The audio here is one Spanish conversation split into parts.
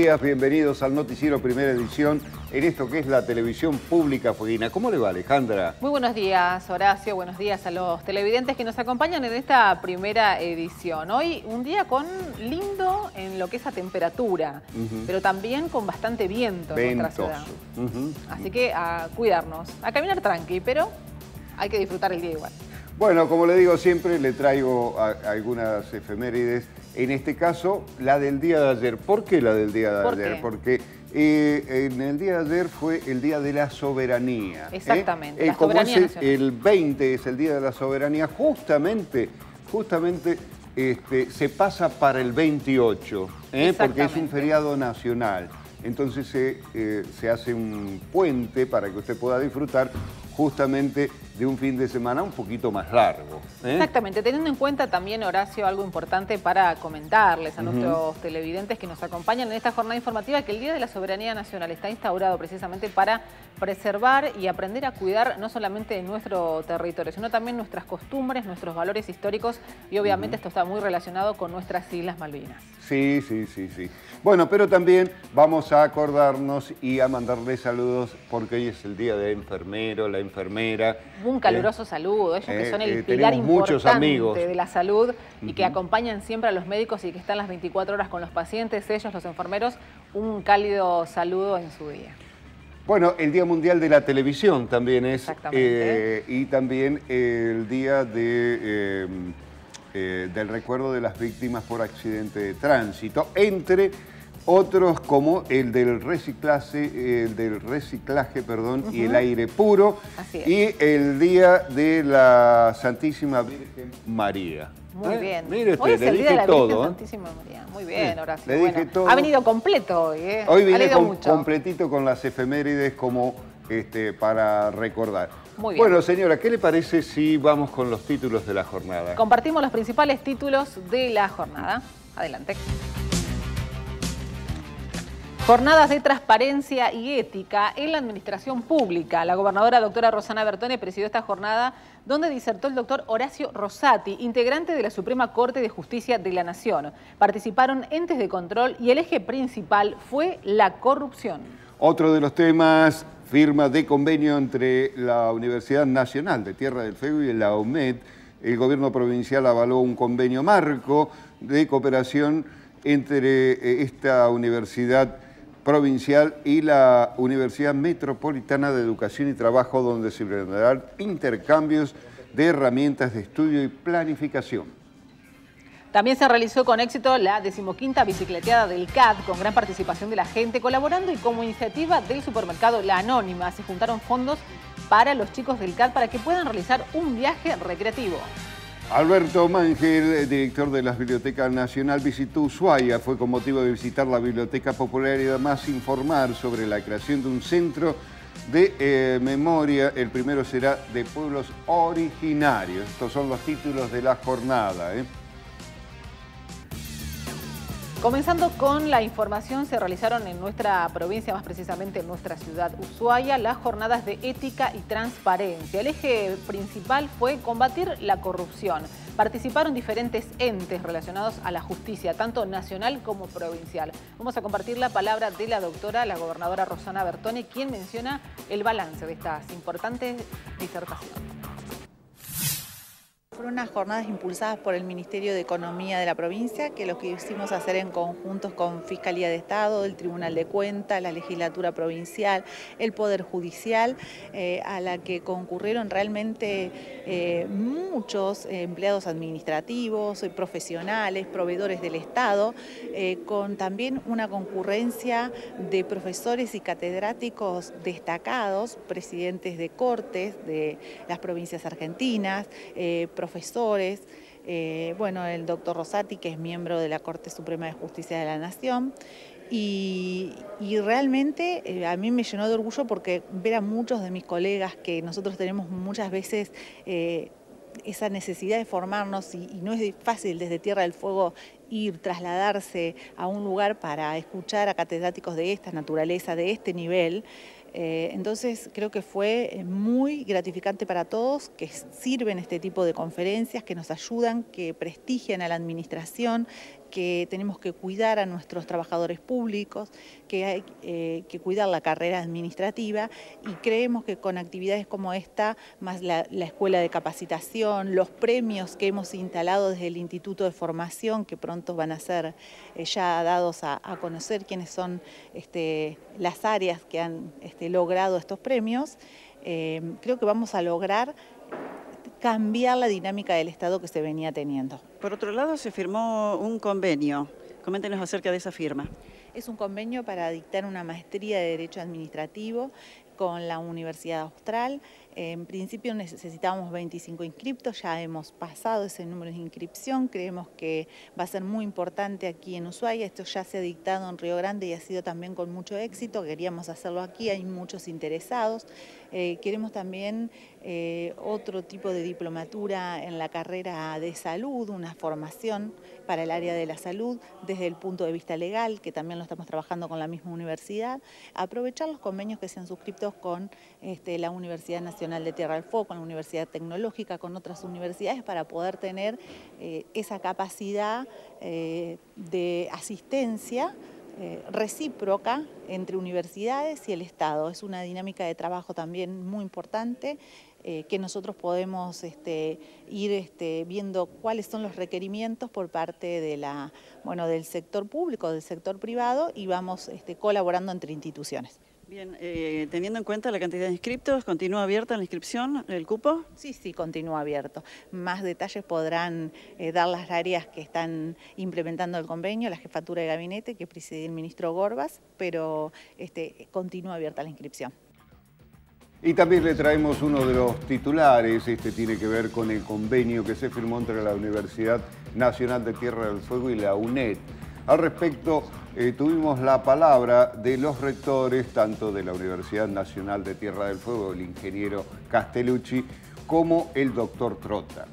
días. Bienvenidos al Noticiero Primera Edición en esto que es la televisión pública fueguina. ¿Cómo le va, Alejandra? Muy buenos días, Horacio. Buenos días a los televidentes que nos acompañan en esta primera edición. Hoy un día con lindo en lo que es a temperatura, pero también con bastante viento en nuestra ciudad. Así que a cuidarnos, a caminar tranqui, pero hay que disfrutar el día igual. Bueno, como le digo siempre, le traigo algunas efemérides. En este caso, la del día de ayer. ¿Por qué la del día de ayer? Porque eh, en el día de ayer fue el Día de la Soberanía. ¿eh? Exactamente, eh, como el 20 es el Día de la Soberanía, justamente, justamente este, se pasa para el 28, porque es un feriado nacional. Entonces se hace un puente para que usted pueda disfrutar justamente de un fin de semana un poquito más largo. ¿eh? Exactamente, teniendo en cuenta también, Horacio, algo importante para comentarles a nuestros televidentes que nos acompañan en esta jornada informativa, que el Día de la Soberanía Nacional está instaurado precisamente para preservar y aprender a cuidar no solamente nuestro territorio, sino también nuestras costumbres, nuestros valores históricos y obviamente esto está muy relacionado con nuestras Islas Malvinas. Sí, sí, sí, sí. Bueno, pero también vamos a acordarnos y a mandarle saludos porque hoy es el día de enfermero, la enfermera. Un caluroso saludo, ellos que eh, son el eh, pilar importante de la salud y que acompañan siempre a los médicos y que están las 24 horas con los pacientes, ellos, los enfermeros, un cálido saludo en su día. Bueno, el Día Mundial de la Televisión también es. Eh, y también el Día de... Eh, del recuerdo de las víctimas por accidente de tránsito, entre otros como el del reciclaje, el del reciclaje perdón, y el aire puro, y el Día de la Santísima Virgen María. Muy ¿Eh? bien. Mire usted, le dije la todo. ¿eh? Santísima María. Muy bien, Horacio. Le dije todo. Ha venido completo hoy. ¿eh? Hoy vine completito con las efemérides como este, para recordar. Bueno, señora, ¿qué le parece si vamos con los títulos de la jornada? Compartimos los principales títulos de la jornada. Adelante. Jornadas de transparencia y ética en la administración pública. La gobernadora doctora Rosana Bertone presidió esta jornada donde disertó el doctor Horacio Rosati, integrante de la Suprema Corte de Justicia de la Nación. Participaron entes de control y el eje principal fue la corrupción. Otro de los temas firma de convenio entre la Universidad Nacional de Tierra del Fuego y la UMED. El gobierno provincial avaló un convenio marco de cooperación entre eh, esta universidad provincial y la Universidad Metropolitana de Educación y Trabajo, donde se brindarán intercambios de herramientas de estudio y planificación. También se realizó con éxito la decimoquinta bicicleteada del CAD con gran participación de la gente colaborando y como iniciativa del supermercado La Anónima se juntaron fondos para los chicos del CAD para que puedan realizar un viaje recreativo. Alberto Mangel, director de la Biblioteca Nacional, visitó Ushuaia. Fue con motivo de visitar la Biblioteca Popular y además informar sobre la creación de un centro de eh, memoria. El primero será de pueblos originarios. Estos son los títulos de la jornada. ¿eh? Comenzando con la información, se realizaron en nuestra provincia, más precisamente en nuestra ciudad Ushuaia, las jornadas de ética y transparencia. El eje principal fue combatir la corrupción. Participaron diferentes entes relacionados a la justicia, tanto nacional como provincial. Vamos a compartir la palabra de la doctora, la gobernadora Rosana Bertone, quien menciona el balance de estas importantes disertaciones. Fueron unas jornadas impulsadas por el Ministerio de Economía de la provincia, que lo que hicimos hacer en conjuntos con Fiscalía de Estado, el Tribunal de Cuentas, la Legislatura Provincial, el Poder Judicial, eh, a la que concurrieron realmente eh, muchos empleados administrativos, profesionales, proveedores del Estado, eh, con también una concurrencia de profesores y catedráticos destacados, presidentes de cortes de las provincias argentinas, profesores, eh, bueno, el doctor Rosati, que es miembro de la Corte Suprema de Justicia de la Nación, y, realmente eh, a mí me llenó de orgullo porque ver a muchos de mis colegas que nosotros tenemos muchas veces eh, esa necesidad de formarnos y, no es fácil desde Tierra del Fuego ir, trasladarse a un lugar para escuchar a catedráticos de esta naturaleza, de este nivel. Eh, entonces creo que fue eh, muy gratificante para todos, que sirven este tipo de conferencias, que nos ayudan, que prestigian a la administración, que tenemos que cuidar a nuestros trabajadores públicos, que hay eh, que cuidar la carrera administrativa y creemos que con actividades como esta, más la, escuela de capacitación, los premios que hemos instalado desde el Instituto de Formación, que pronto van a ser eh, ya dados a, conocer quiénes son este, las áreas que han este, logrado estos premios, eh, creo que vamos a lograr cambiar la dinámica del Estado que se venía teniendo. Por otro lado, se firmó un convenio. Coméntenos acerca de esa firma. Es un convenio para dictar una maestría de Derecho Administrativo con la Universidad Austral. En principio necesitábamos 25 inscriptos, ya hemos pasado ese número de inscripción, creemos que va a ser muy importante aquí en Ushuaia, esto ya se ha dictado en Río Grande y ha sido también con mucho éxito, queríamos hacerlo aquí, hay muchos interesados. Eh, queremos también eh, otro tipo de diplomatura en la carrera de salud, una formación para el área de la salud desde el punto de vista legal, que también lo estamos trabajando con la misma universidad, aprovechar los convenios que se han suscrito con este, la Universidad Nacional de Tierra del Fuego, con la Universidad Tecnológica, con otras universidades para poder tener eh, esa capacidad de asistencia eh, recíproca entre universidades y el Estado. Es una dinámica de trabajo también muy importante eh, que nosotros podemos este, ir este, viendo cuáles son los requerimientos por parte de la, bueno, del sector público, del sector privado y vamos este, colaborando entre instituciones. Bien, eh, teniendo en cuenta la cantidad de inscriptos, ¿continúa abierta la inscripción, el cupo? Sí, sí, continúa abierto. Más detalles podrán eh, dar las áreas que están implementando el convenio, la jefatura de gabinete que preside el ministro Gorbas, pero este, continúa abierta la inscripción. Y también le traemos uno de los titulares, este tiene que ver con el convenio que se firmó entre la Universidad Nacional de Tierra del Fuego y la UNED. Al respecto, eh, tuvimos la palabra de los rectores, tanto de la Universidad Nacional de Tierra del Fuego, el ingeniero Castellucci, como el doctor Trota.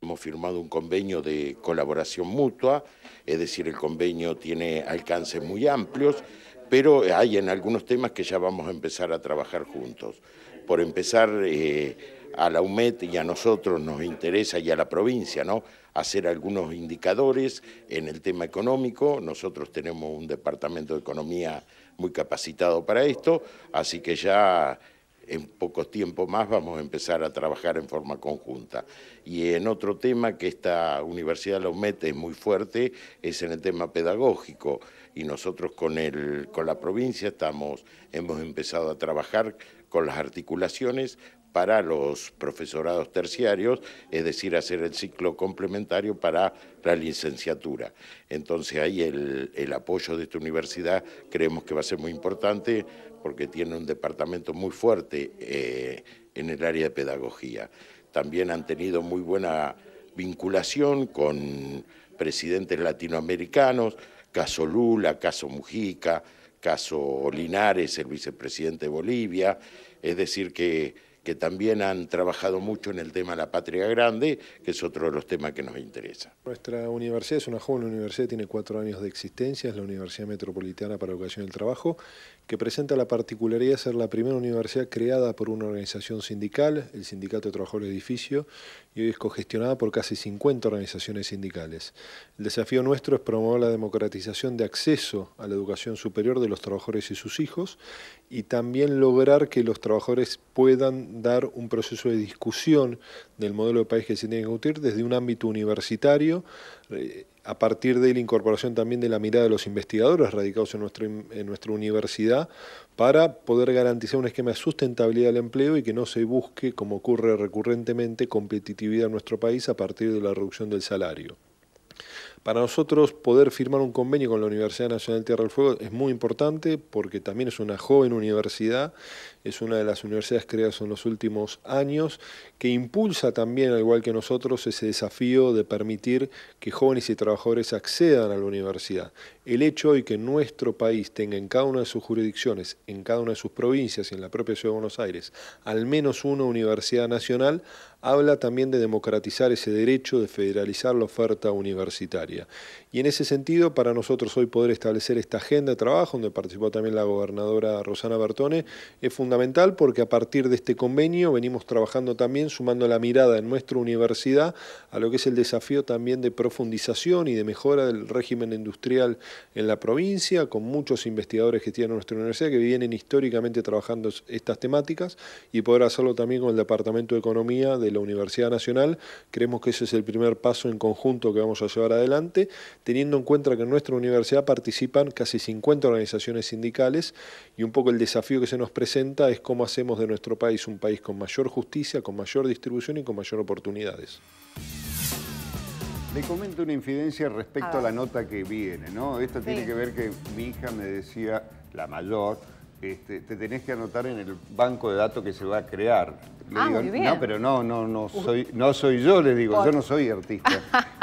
Hemos firmado un convenio de colaboración mutua, es decir, el convenio tiene alcances muy amplios, pero hay en algunos temas que ya vamos a empezar a trabajar juntos. Por empezar, eh, a la UMET y a nosotros nos interesa y a la provincia, ¿no? hacer algunos indicadores en el tema económico. Nosotros tenemos un departamento de economía muy capacitado para esto, así que ya en pocos tiempo más vamos a empezar a trabajar en forma conjunta. Y en otro tema que esta Universidad de la UMET es muy fuerte es en el tema pedagógico y nosotros con, el, con la provincia estamos, hemos empezado a trabajar con las articulaciones para los profesorados terciarios, es decir, hacer el ciclo complementario para la licenciatura. Entonces ahí el, apoyo de esta universidad creemos que va a ser muy importante porque tiene un departamento muy fuerte eh, en el área de pedagogía. También han tenido muy buena vinculación con presidentes latinoamericanos, caso Lula, caso Mujica, caso Linares, el vicepresidente de Bolivia, es decir que que también han trabajado mucho en el tema de la patria grande, que es otro de los temas que nos interesa. Nuestra universidad es una joven universidad, tiene cuatro años de existencia, es la Universidad Metropolitana para Educación y el Trabajo, que presenta la particularidad de ser la primera universidad creada por una organización sindical, el Sindicato de Trabajadores Edificio, y hoy es cogestionada por casi 50 organizaciones sindicales. El desafío nuestro es promover la democratización de acceso a la educación superior de los trabajadores y sus hijos, y también lograr que los trabajadores puedan dar un proceso de discusión del modelo de país que se tiene que discutir desde un ámbito universitario, eh, a partir de la incorporación también de la mirada de los investigadores radicados en, nuestro, en nuestra universidad, para poder garantizar un esquema de sustentabilidad del empleo y que no se busque, como ocurre recurrentemente, competitividad en nuestro país a partir de la reducción del salario. Para nosotros poder firmar un convenio con la Universidad Nacional Tierra del Fuego es muy importante porque también es una joven universidad, es una de las universidades creadas en los últimos años, que impulsa también, al igual que nosotros, ese desafío de permitir que jóvenes y trabajadores accedan a la universidad. El hecho hoy que nuestro país tenga en cada una de sus jurisdicciones, en cada una de sus provincias y en la propia Ciudad de Buenos Aires, al menos una universidad nacional, habla también de democratizar ese derecho, de federalizar la oferta universitaria. Y en ese sentido, para nosotros hoy poder establecer esta agenda de trabajo, donde participó también la gobernadora Rosana Bertone, es fundamental porque a partir de este convenio venimos trabajando también sumando la mirada en nuestra universidad a lo que es el desafío también de profundización y de mejora del régimen industrial en la provincia, con muchos investigadores que tienen nuestra universidad que vienen históricamente trabajando estas temáticas y poder hacerlo también con el Departamento de Economía de la Universidad Nacional. Creemos que ese es el primer paso en conjunto que vamos a llevar adelante, teniendo en cuenta que en nuestra universidad participan casi 50 organizaciones sindicales y un poco el desafío que se nos presenta es cómo hacemos de nuestro país un país con mayor justicia, con mayor distribución y con mayor oportunidades. Le comento una infidencia respecto a, la nota que viene, ¿no? Esto tiene que ver que mi hija me decía, la mayor, este, te tenés que anotar en el banco de datos que se va a crear. ah, No, pero no, no, no soy, no soy yo, le digo, yo no soy artista.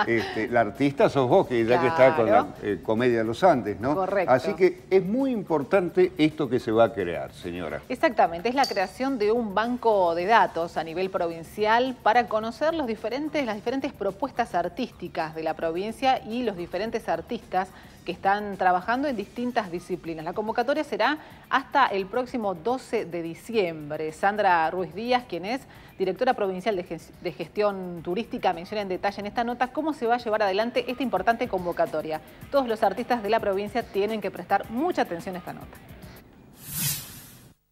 Este, la artista sos vos, que ya que está con la eh, comedia de los Andes, ¿no? Correcto. Así que es muy importante esto que se va a crear, señora. Exactamente, es la creación de un banco de datos a nivel provincial para conocer los diferentes, las diferentes propuestas artísticas de la provincia y los diferentes artistas que están trabajando en distintas disciplinas. La convocatoria será hasta el próximo 12 de diciembre. Sandra Ruiz Díaz, quien es directora provincial de gestión turística, menciona en detalle en esta nota cómo se va a llevar adelante esta importante convocatoria. Todos los artistas de la provincia tienen que prestar mucha atención a esta nota.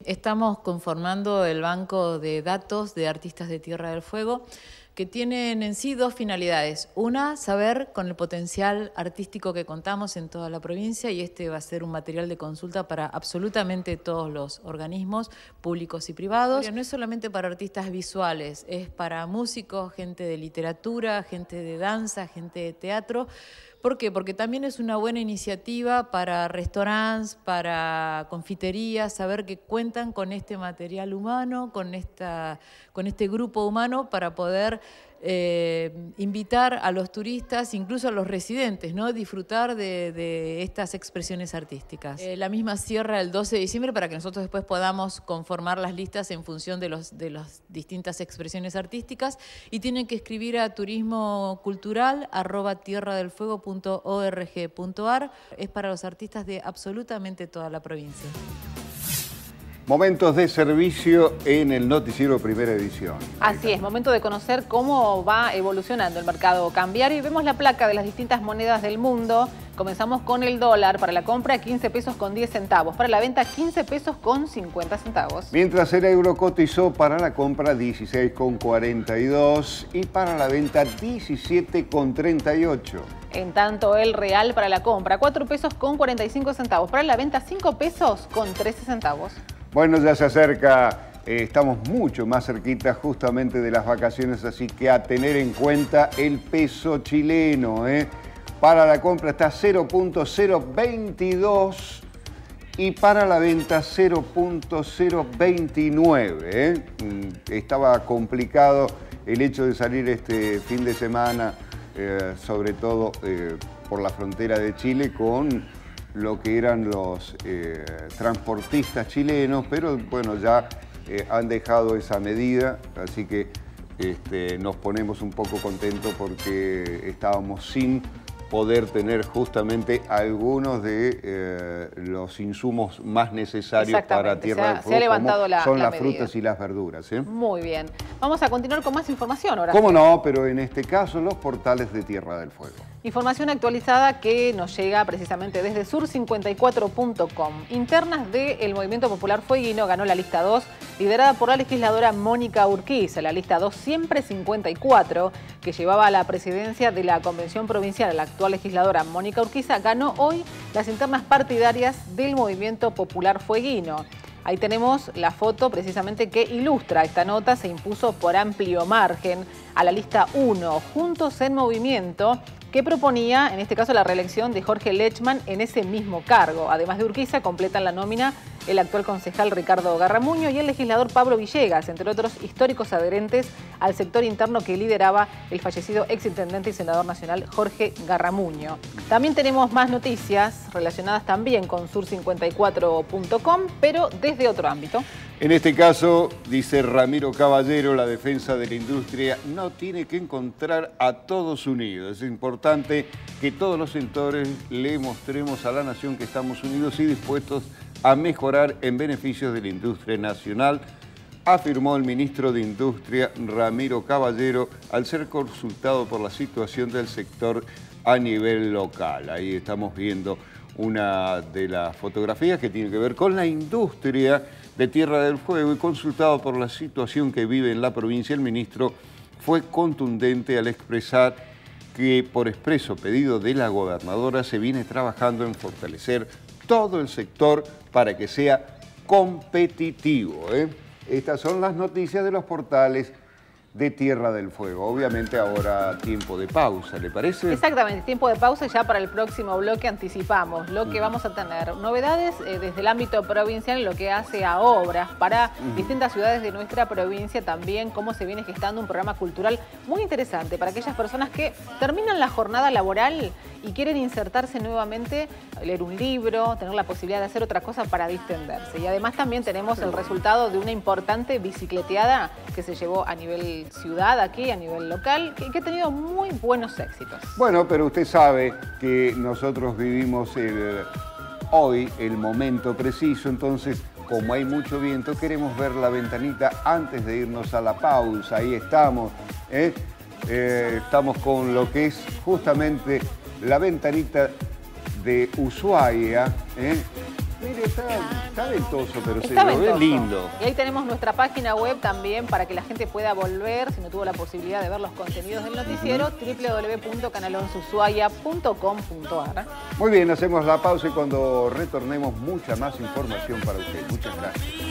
Estamos conformando el banco de datos de artistas de Tierra del Fuego que tienen en sí dos finalidades. Una, saber con el potencial artístico que contamos en toda la provincia y este va a ser un material de consulta para absolutamente todos los organismos públicos y privados. No es solamente para artistas visuales, es para músicos, gente de literatura, gente de danza, gente de teatro. ¿Por qué? Porque también es una buena iniciativa para restaurantes, para confiterías, saber que cuentan con este material humano, con, esta, con este grupo humano para poder eh, invitar a los turistas, incluso a los residentes, ¿no? disfrutar de, estas expresiones artísticas. Eh, la misma cierra el 12 de diciembre para que nosotros después podamos conformar las listas en función de, los, de las distintas expresiones artísticas y tienen que escribir a turismo cultural Es para los artistas de absolutamente toda la provincia. Momentos de servicio en el noticiero primera edición. Así es, momento de conocer cómo va evolucionando el mercado cambiario y vemos la placa de las distintas monedas del mundo. Comenzamos con el dólar, para la compra 15 pesos con 10 centavos, para la venta 15 pesos con 50 centavos. Mientras el euro cotizó para la compra 16 con 42 y para la venta 17 con 38. En tanto el real para la compra 4 pesos con 45 centavos, para la venta 5 pesos con 13 centavos. Bueno, ya se acerca, eh, estamos mucho más cerquita justamente de las vacaciones, así que a tener en cuenta el peso chileno. ¿eh? Para la compra está 0.022 y para la venta 0.029. ¿eh? Estaba complicado el hecho de salir este fin de semana, sobre todo por la frontera de Chile, con lo que eran los eh, transportistas chilenos, pero bueno, ya eh, han dejado esa medida, así que este, nos ponemos un poco contentos porque estábamos sin poder tener justamente algunos de eh, los insumos más necesarios para Tierra del Fuego, como son las frutas y las verduras. Muy bien. Vamos a continuar con más información ahora. ¿Cómo no? Pero en este caso los portales de Tierra del Fuego. Información actualizada que nos llega precisamente desde sur54.com. Internas del Movimiento Popular Fueguino ganó la lista 2, liderada por la legisladora Mónica Urquiza. La lista 2, siempre 54, que llevaba a la presidencia de la Convención Provincial. La actual legisladora Mónica Urquiza ganó hoy las internas partidarias del Movimiento Popular Fueguino. Ahí tenemos la foto precisamente que ilustra esta nota, se impuso por amplio margen a la lista 1, Juntos en Movimiento, que proponía, en este caso, la reelección de Jorge Lechman en ese mismo cargo. Además de Urquiza, completan la nómina el actual concejal Ricardo Garramuño y el legislador Pablo Villegas, entre otros históricos adherentes al sector interno que lideraba el fallecido exintendente y senador nacional Jorge Garramuño. También tenemos más noticias relacionadas también con sur54.com, pero desde otro ámbito. En este caso, dice Ramiro Caballero, la defensa de la industria no tiene que encontrar a todos unidos. Es importante que todos los sectores le mostremos a la nación que estamos unidos y dispuestos a mejorar en beneficios de la industria nacional, afirmó el ministro de Industria Ramiro Caballero al ser consultado por la situación del sector a nivel local. Ahí estamos viendo una de las fotografías que tiene que ver con la industria de Tierra del Fuego y consultado por la situación que vive en la provincia, el ministro fue contundente al expresar que por expreso pedido de la gobernadora se viene trabajando en fortalecer todo el sector para que sea competitivo. ¿eh? Estas son las noticias de los portales de Tierra del Fuego. Obviamente ahora tiempo de pausa, ¿le parece? Exactamente, tiempo de pausa y ya para el próximo bloque anticipamos lo que vamos a tener. Novedades eh, desde el ámbito provincial en lo que hace a obras para distintas ciudades de nuestra provincia, también cómo se viene gestando un programa cultural muy interesante para aquellas personas que terminan la jornada laboral y quieren insertarse nuevamente, leer un libro, tener la posibilidad de hacer otra cosa para distenderse. Y además también tenemos el resultado de una importante bicicleteada que se llevó a nivel ciudad aquí, a nivel local, que, que ha tenido muy buenos éxitos. Bueno, pero usted sabe que nosotros vivimos el, hoy el momento preciso, entonces como hay mucho viento, queremos ver la ventanita antes de irnos a la pausa. Ahí estamos. ¿eh? Eh, estamos con lo que es justamente la ventanita de Ushuaia. ¿eh? Mire, está, está ventoso, pero Está se lo ve lindo. Y ahí tenemos nuestra página web también para que la gente pueda volver, si no tuvo la posibilidad de ver los contenidos del noticiero, www.canalonsusuaya.com.ar. Muy bien, hacemos la pausa y cuando retornemos mucha más información para usted. Muchas gracias.